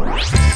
Bye.